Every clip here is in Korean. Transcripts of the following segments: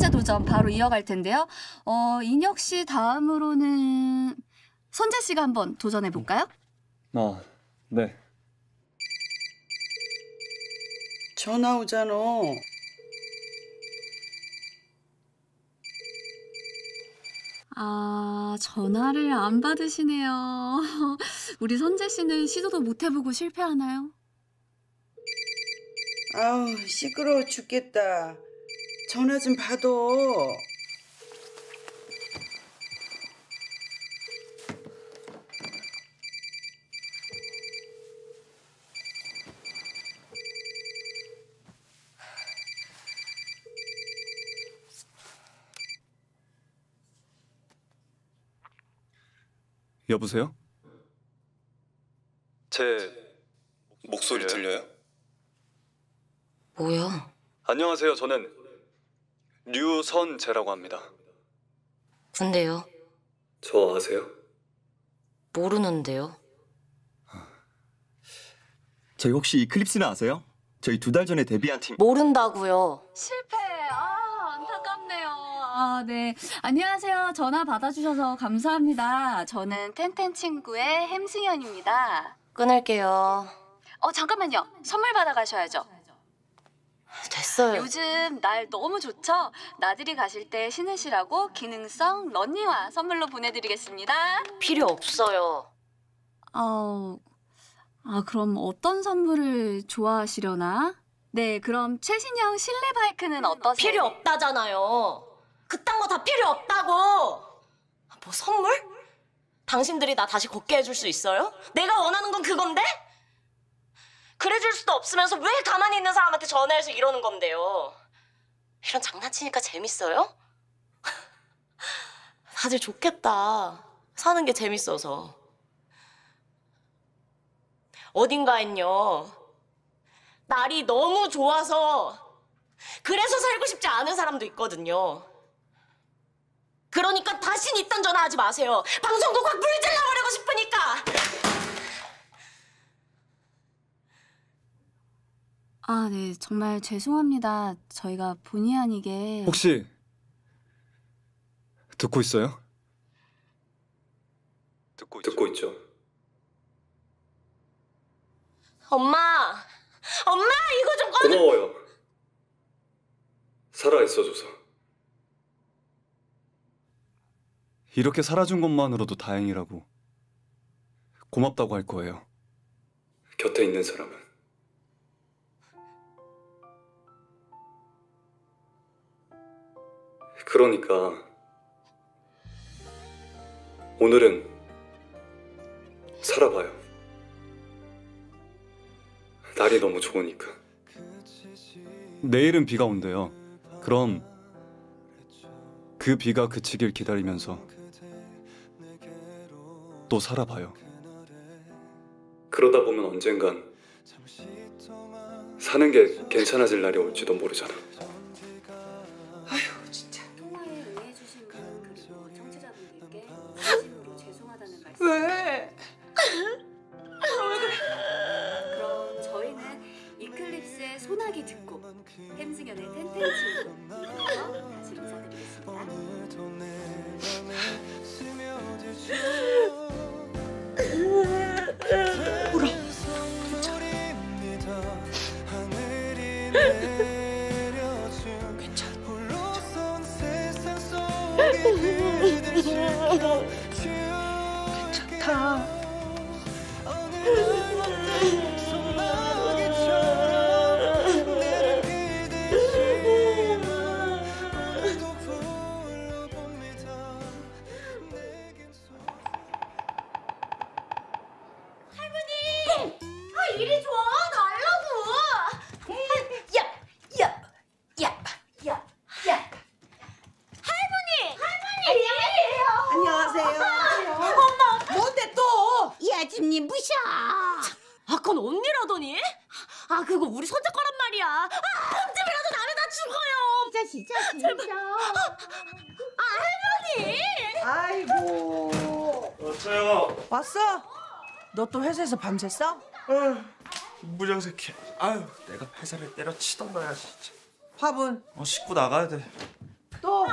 번째 도전 바로 이어갈 텐데요. 어, 인혁 씨 다음으로는 선재 씨가 한번 도전해 볼까요? 아, 네. 전화 오잖아. 아, 전화를 안 받으시네요. 우리 선재 씨는 시도도 못 해보고 실패하나요? 아우 시끄러워 죽겠다. 전화 좀 받아. 여보세요? 제 목소리 들려요? 뭐야? 안녕하세요. 저는 류선재라고 합니다. 근데요? 저 아세요? 모르는데요. 저희 혹시 이클립스는 아세요? 저희 두 달 전에 데뷔한 팀. 모른다고요. 실패. 아, 안타깝네요. 아, 네. 안녕하세요. 전화 받아주셔서 감사합니다. 저는 텐텐 친구의 햄승현입니다. 끊을게요. 어, 잠깐만요. 선물 받아가셔야죠. 됐어요. 요즘 날 너무 좋죠? 나들이 가실 때 신으시라고 기능성 러닝화 선물로 보내드리겠습니다. 필요 없어요. 어, 아, 그럼 어떤 선물을 좋아하시려나? 네, 그럼 최신형 실내 바이크는 어떠세요? 필요 없다잖아요. 그딴 거 다 필요 없다고. 뭐 선물? 당신들이 나 다시 걷게 해줄 수 있어요? 내가 원하는 건 그건데? 그래줄 수도 없으면서 왜 가만히 있는 사람한테 전화해서 이러는 건데요? 이런 장난치니까 재밌어요? 다들 좋겠다. 사는 게 재밌어서. 어딘가엔요. 날이 너무 좋아서 그래서 살고 싶지 않은 사람도 있거든요. 그러니까 다신 있던 전화하지 마세요. 방송국 확 불질러버리고 싶으니까. 아, 네. 정말 죄송합니다. 저희가 본의 아니게. 혹시 듣고 있어요? 듣고, 듣고 있죠. 엄마, 엄마 이거 좀 꺼. 고마워요. 살아 있어줘서. 이렇게 살아준 것만으로도 다행이라고. 고맙다고 할 거예요. 곁에 있는 사람은. 그러니까 오늘은 살아봐요. 날이 너무 좋으니까. 내일은 비가 온대요. 그럼 그 비가 그치길 기다리면서 또 살아봐요. 그러다 보면 언젠간 사는 게 괜찮아질 날이 올지도 모르잖아. 다. 왔어? 너 또 회사에서 밤샜어? 무장새끼. 아유, 내가 회사를 때려치던 거야 진짜. 밥은 어 씻고 나가야 돼. 또 어,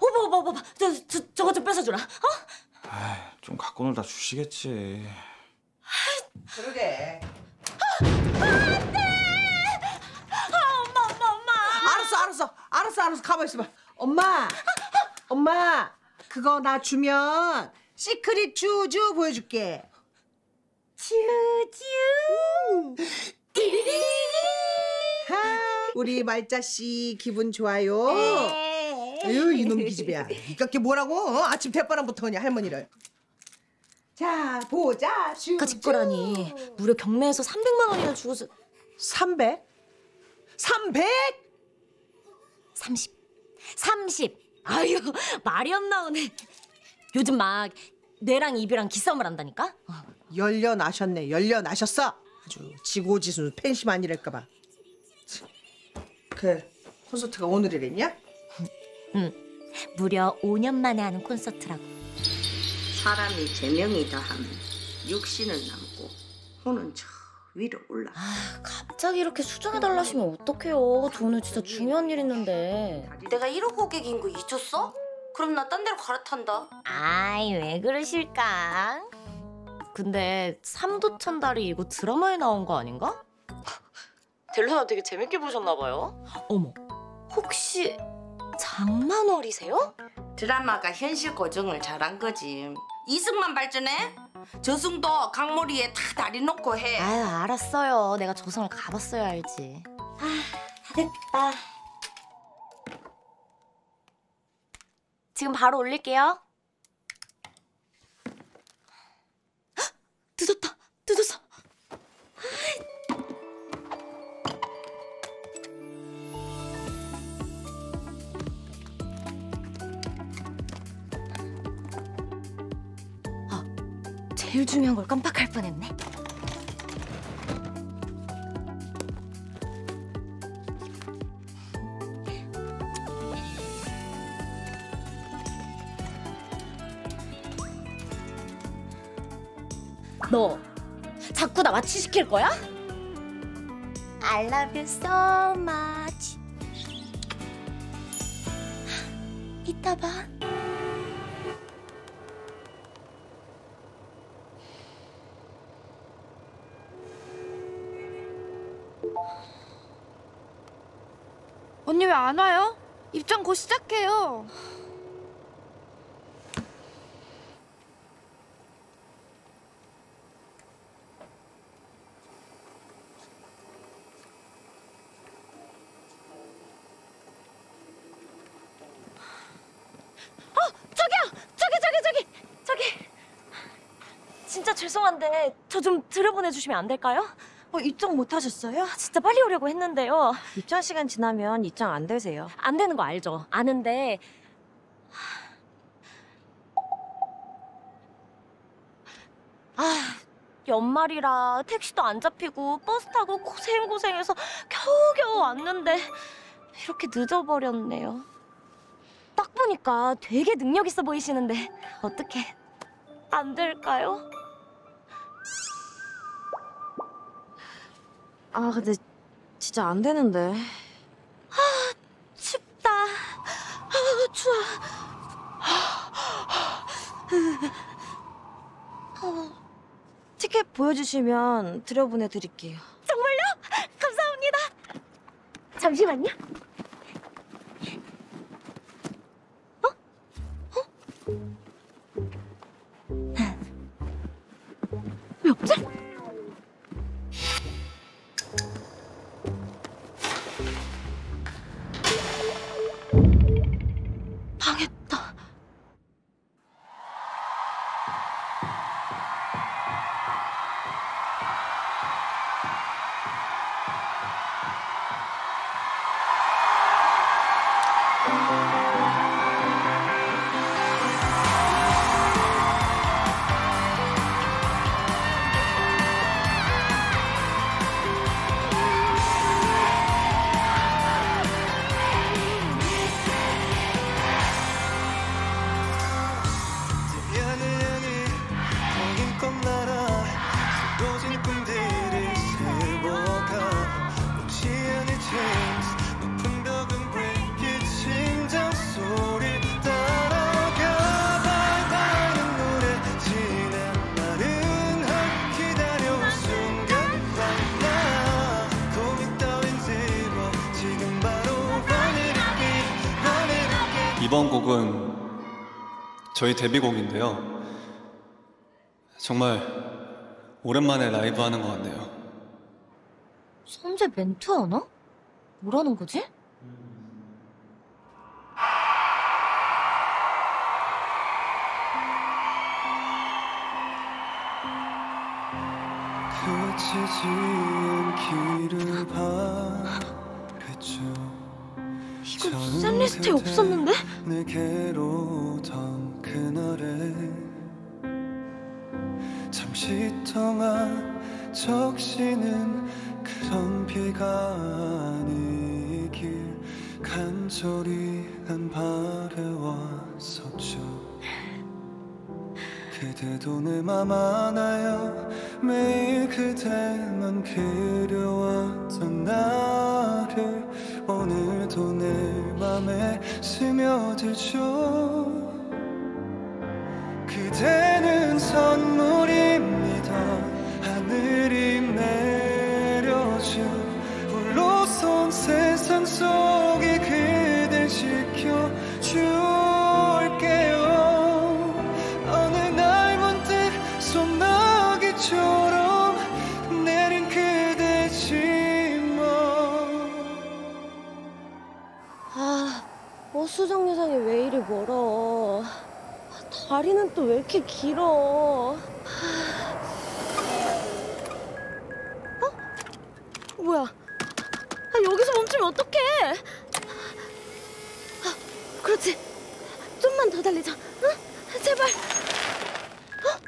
오빠 오빠 오빠, 오빠. 저, 저 저거 좀 뺏어주라. 어? 좀 갖고 놀다 주시겠지. 그러게. 엄마 엄마 엄마. 알았어, 알았어, 알았어, 알았어. 가만 있어봐. 엄마, 엄마, 그거 나 주면 시크릿 쭈쭈 보여줄게. 쭈쭈. 하, 우리 말자 씨 기분 좋아요. 에휴 이놈 기집애야. 이깎게 뭐라고? 어? 아침 대바람부터 그냥 할머니를. 자 보자. 쭈쭈. 아까 집거라니 무려 경매에서 300만 원이나 주고서 300? 300? 30. 30. 아유, 말이 안 나오네. 요즘 막 뇌랑 입이랑 기싸움을 한다니까? 열려 나셨네. 열려 나셨어. 아주 지고지순 팬심 아니랄까봐. 그 콘서트가 오늘이랬냐? 무려 5년 만에 하는 콘서트라고. 사람이 제명이다 하면 육신은 남고 혼은 저 위로 올라. 갑자기 이렇게 수정해달라 하시면 어떡해요. 저 오늘 진짜 중요한 일 있는데. 내가 1호 고객인 거 잊었어? 그럼 나 딴 데로 갈아탄다. 아이, 왜 그러실까? 근데 삼도천달이 이거 드라마에 나온 거 아닌가? 델로나 되게 재밌게 보셨나 봐요. 어머, 혹시 장만월이세요? 드라마가 현실 고정을 잘한 거지. 이승만 발전해? 저승도 강모리에 다 다리 놓고 해. 아유, 알았어요. 내가 조성을 가봤어야 알지. 아, 다 됐다. 지금 바로 올릴게요. 제일 중요한 걸 깜빡할 뻔했네. 너 자꾸 나 마취시킬 거야? I love you so much. 이따 봐. 왜 안 와요? 입장 곧 시작해요. 저기요! 저기 저기 저기 저기. 진짜 죄송한데 저 좀 들여보내 주시면 안 될까요? 어, 입장 못 하셨어요? 진짜 빨리 오려고 했는데요. 입장 시간 지나면 입장 안 되세요. 안 되는 거 알죠? 아는데 아 연말이라 택시도 안 잡히고 버스 타고 고생고생해서 겨우겨우 왔는데 이렇게 늦어버렸네요. 딱 보니까 되게 능력 있어 보이시는데 어떻게 안 될까요? 아, 근데 진짜 안 되는데. 춥다. 아, 추워. 어, 티켓 보여주시면 들여보내 드릴게요. 정말요? 감사합니다. 잠시만요. 이번 곡은 저희 데뷔곡인데요. 정말 오랜만에 라이브 하는 것 같네요. 선재 멘트 하나? 뭐라는 거지? 그치지 않기를 바랬죠 setlist에 없었는데? 내게로 오던 그날에 잠시 동안 적시는 그런 비가 아니길 간절히 난 바래왔었죠 그대도 내 맘 아나요 매일 그대만 그려왔던 나를 오늘도 내 맘에 스며들죠. 그대는 선물입니다. 하늘이 내려준 홀로 선 세상 속 정류장이 왜 이리 멀어? 아, 다리는 또 왜 이렇게 길어? 어? 뭐야? 아, 여기서 멈추면 어떡해? 아, 그렇지. 좀만 더 달리자. 응? 제발. 어?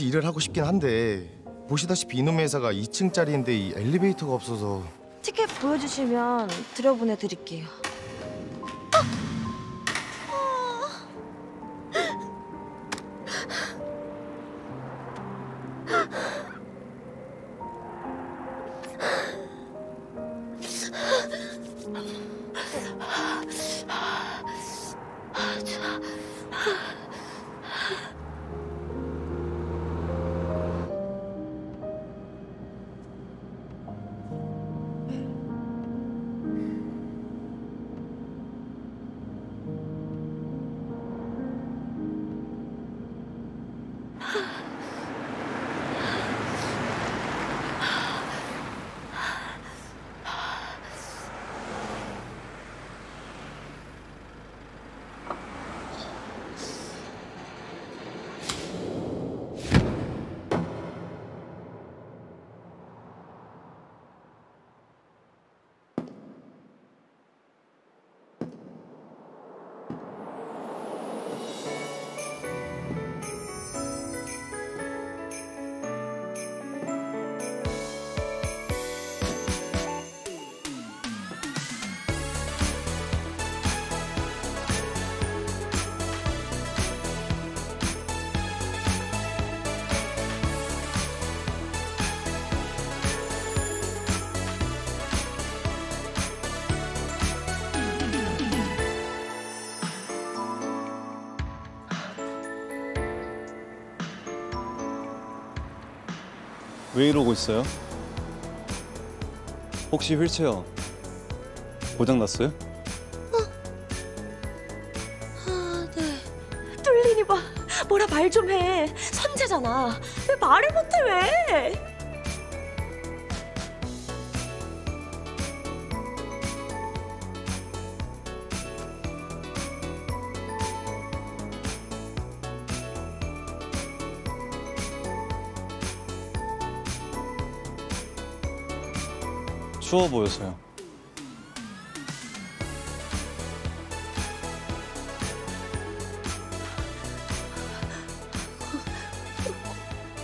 같이 일을 하고 싶긴 한데 보시다시피 이놈의 회사가 2층짜리인데 이 엘리베이터가 없어서 티켓 보여주시면 들여보내 드릴게요. 왜 이러고 있어요? 혹시 휠체어 고장 났어요? 아, 네. 뚫리니 봐. 뭐라 말 좀 해. 선재잖아. 왜 말을 못해 왜? 추워 보여서요.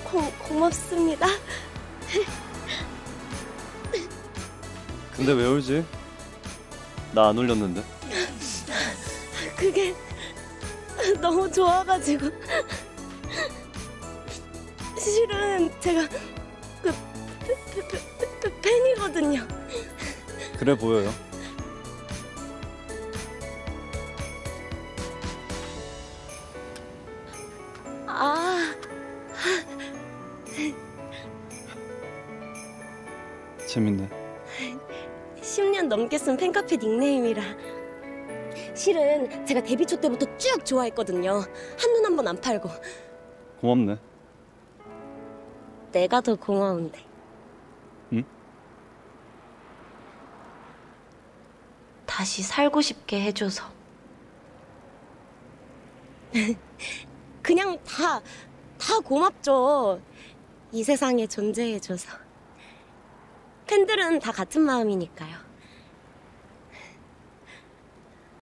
고, 고맙습니다. 근데 왜 울지? 나 안 울렸는데. 그게 너무 좋아가지고 실은 제가 그 팬이거든요. 그래 보여요. 아. 재밌네. 10년 넘게 쓴 팬카페 닉네임이라. 실은 제가 데뷔 초 때부터 쭉 좋아했거든요. 한눈 한 번 안 팔고. 고맙네. 내가 더 고마운데. 다시 살고 싶게 해줘서. 그냥 다, 다 고맙죠. 이 세상에 존재해줘서. 팬들은 다 같은 마음이니까요.